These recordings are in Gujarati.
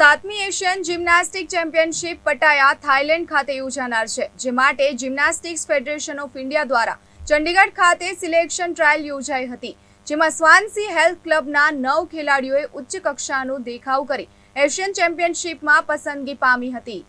સાતમી Asian gymnastic championship Pattaya Thailand ખાતે યોજાનાર છે, જે માટે જિમ્નાસ્ટિક્સ ફેડરેશન ઓફ ઇન્ડિયા દ્વારા ચંડીગઢ ખાતે સિલેક્શન ટ્રાયલ યોજાઈ હતી, જેમાં સ્વાનસી હેલ્થ ક્લબના નવ ખેલાડીઓએ ઉચ્ચ કક્ષાનો દેખાવ કરી એશિયન ચેમ્પિયનશિપમાં પસંદગી પામી હતી.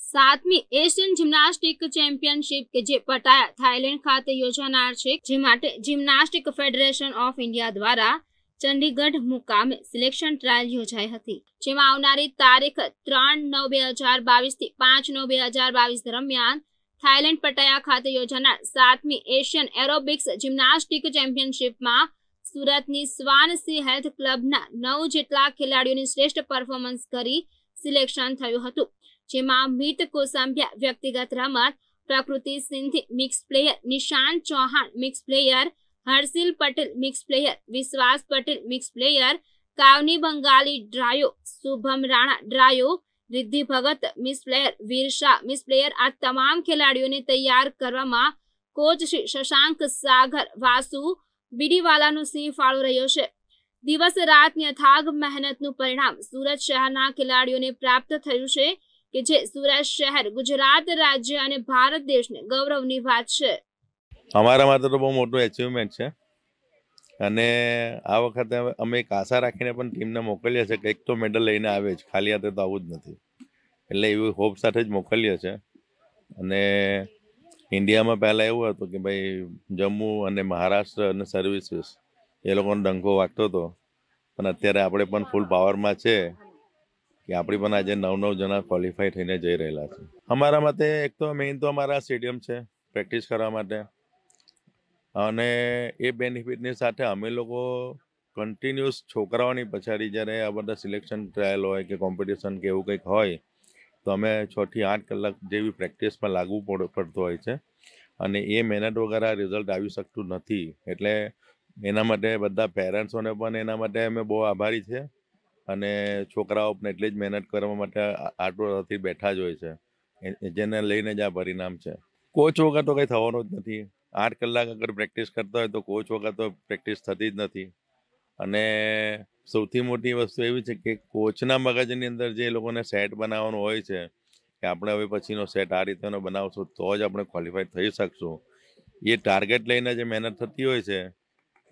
સાતમી એશિયન જિમ્નાસ્ટિક ચેમ્પિયનશિપ કે જે પટાયા થાઇલેન્ડ ખાતે યોજાનાર છે, જે માટે જિમ્નાસ્ટિક ફેડરેશન ઓફ ઇન્ડિયા દ્વારા ચંડીગઢ મુકામે સિલેક્શન ટ્રાયલ યોજાઈ હતી, જેમાં આવનારી તારીખ ત્રણ નવ બે હજાર બાવીસથી પાંચ નવ બે હજાર બાવીસ દરમિયાન થાઇલેન્ડ પટાયા ખાતે યોજાનાર સાતમી એશિયન એરોબિક્સ જિમ્નાસ્ટિક ચેમ્પિયનશિપમાં સુરતની સ્વાનસી હેલ્થ ક્લબના નવ જેટલા ખેલાડીઓની શ્રેષ્ઠ પરફોર્મન્સ કરી સિલેક્શન થયું હતું, જેમાં મિત કોસંબિયા વ્યક્તિગત રમત, Prakruti Sindhi mix player Nishant Chauhan mix player Harshil Patel mix player Vishwas Patel mix player Kavni Bangali ડ્રાયો Shubham Rana ડ્રાયો Riddhi Bhagat mix player Veer mix player આ તમામ ખેલાડીઓને તૈયાર કરવામાં કોચ શ્રી શશાંક સાગર વાસુ બીડીવાલાનો સિંહ ફાળો રહ્યો છે દિવસ રાતની અથાગ મહેનતનું પરિણામ સુરત શહેરના ખેલાડીઓને પ્રાપ્ત થયું છે કે જે સુરત શહેર ગુજરાત રાજ્ય અને ભારત દેશને ગૌરવની વાત છે અમારા માટે તો બહુ મોટું એચિવમેન્ટ છે. અને આ વખતે અમે- એક આશા રાખીને પણ ટીમને મોકલીએ છીએ કે એક તો મેડલ લઈને આવે જ. ખાલી હાથે તો આવું જ નથી. એટલે એવી હોપ સાથે જ મોકલીએ છીએ. અને ઇન્ડિયામાં પહેલાં એવું હતું કે ભાઈ, જમ્મુ અને મહારાષ્ટ્ર અને સર્વિસીસ એ લોકોનો ડંકો વાગતો હતો. પણ અત્યારે આપણે પણ ફૂલ પાવરમાં છે કે આપણી પણ આજે નવ નવ જણા ક્વોલિફાય થઈને જઈ રહેલા છે. અમારા માટે એક તો મેઇન તો અમારા સ્ટેડિયમ છે પ્રેક્ટિસ કરવા માટે. અને એ બેનિફિટની સાથે અમે લોકો કન્ટિન્યુઅસ છોકરાઓની પછાડી જ્યારે આ બધા સિલેક્શન ટ્રાયલ હોય કે કોમ્પિટિશન કે એવું કંઈક હોય, તો અમે છથી આઠ કલાક જેવી પ્રેક્ટિસમાં લાગવું પડ, પડતું હોય છે. અને એ મહેનત વગર આ રિઝલ્ટ આવી શકતું નથી. એટલે એના માટે બધા પેરેન્ટ્સોને પણ એના માટે અમે બહુ આભારી છે. અને છોકરાઓ પણ એટલી જ મહેનત કરવા માટે આટોથી બેઠા જ હોય છે. જેને લઈને જ આ પરિણામ છે. કોચ વગર તો કંઈ થવાનું જ નથી. આઠ કલાક અગર પ્રેક્ટિસ કરતા હોય તો કોચ વગર તો પ્રેક્ટિસ થતી જ નથી. અને સૌથી મોટી વસ્તુ એવી છે કે કોચના મગજની અંદર જે લોકોને સેટ બનાવવાનું હોય છે, કે આપણે હવે પછીનો સેટ આ રીતેનો બનાવશું તો જ આપણે ક્વોલિફાય થઈ શકશું. એ ટાર્ગેટ લઈને જે મહેનત થતી હોય છે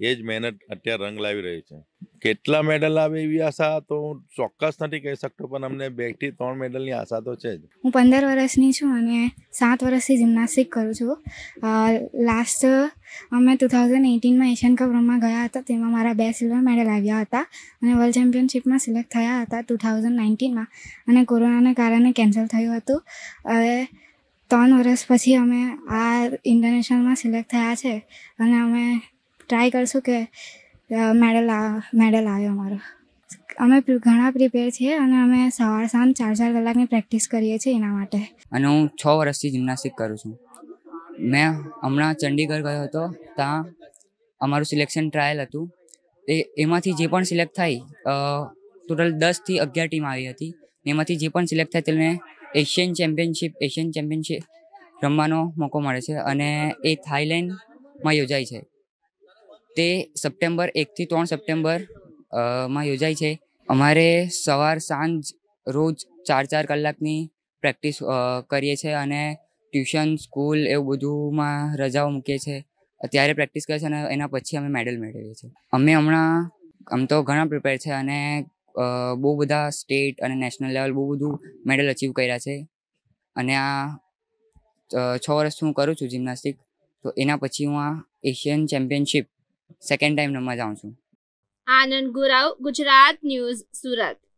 એ જ મહેનત અત્યારે રંગ લાવી રહી છે. કેટલા મેડલ આવે એવી આશા તો હું ચોક્કસ નથી કહી શકતો, પણ અમને બેથી ત્રણ મેડલની આશા તો છે જ. હું પંદર વર્ષની છું અને સાત વર્ષથી જિમ્નાસ્ટિક કરું છું. લાસ્ટ અમે ટુ થાઉઝન્ડ એટીનમાં એશિયન કપ રમવા ગયા હતા, તેમાં મારા બે સિલ્વર મેડલ આવ્યા હતા અને વર્લ્ડ ચેમ્પિયનશિપમાં સિલેક્ટ થયા હતા ટુ થાઉઝન્ડ નાઇન્ટીનમાં અને કોરોનાને કારણે કેન્સલ થયું હતું. હવે ત્રણ વર્ષ પછી અમે આ ઇન્ટરનેશનલમાં સિલેક્ટ થયા છે અને અમે ટ્રાય કરશું કે મેડલ મેડલ આવે અમારો. અમે ઘણા પ્રિપેર છીએ અને અમે સવાર સાંજ ચાર ચાર કલાકની પ્રેક્ટિસ કરીએ છીએ એના માટે. અને હું છ વર્ષથી જિમ્નાસ્ટિક કરું છું. મેં હમણાં ચંડીગઢ ગયો હતો, ત્યાં અમારું સિલેક્શન ટ્રાયલ હતું. એ, એમાંથી જે પણ સિલેક્ટ થાય ટોટલ દસથી અગિયાર ટીમ આવી હતી. એમાંથી જે પણ સિલેક્ટ થાય તેને એશિયન ચેમ્પિયનશિપ એશિયન ચેમ્પિયનશિપ રમવાનો મોકો મળે છે અને એ થાઈલેન્ડમાં યોજાય છે. તે સપ્ટેમ્બર એકથી ત્રણ સપ્ટેમ્બરમાં યોજાય છે. અમારે સવાર, સાંજ, રોજ ચાર ચાર કલાકની પ્રેક્ટિસ કરીએ છીએ અને ટ્યુશન, સ્કૂલ એવું બધુંમાં રજાઓ મૂકીએ છીએ ત્યારે પ્રેક્ટિસ કરીએ છીએ અને એના પછી અમે મેડલ મેળવીએ છીએ. અમે હમણાં આમ તો ઘણા પ્રિપેર છે અને બહુ બધા સ્ટેટ અને નેશનલ લેવલ બહુ બધું મેડલ અચીવ કર્યા છે. અને આ છ વર્ષથી હું કરું છું જિમ્નાસ્ટિક. તો એના પછી હું આ એશિયન ચેમ્પિયનશિપ સેકન્ડ ટાઈમ રમવા જાઉં છું. આનંદ ગુરાવ ગુજરાત ન્યૂઝ સુરત.